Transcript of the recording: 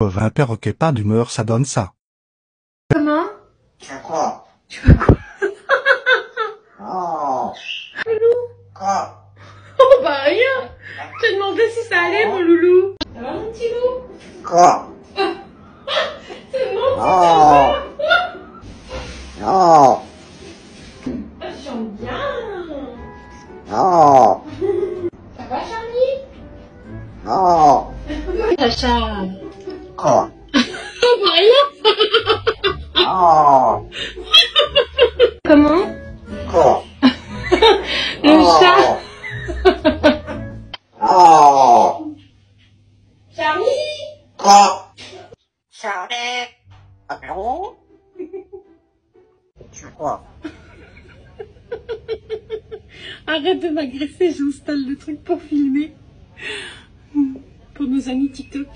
Un perroquet pas d'humeur, ça donne ça. Comment? Tu veux quoi? Tu veux quoi? Oh. Loulou? Quoi? Oh bah rien! Je te demandais si ça allait mon loulou. Ça va mon petit loup? Quoi? C'est mon petit Oh. Oh. Ah, tu chantes bien. Oh. Ça va Charlie? Oh. Sacha Oh rien Oh Comment Quoi Le chat. Oh. Charlie Quoi Charlie. Allô Tu quoi Arrête de m'agresser, j'installe le truc pour filmer. Pour nos amis TikTok.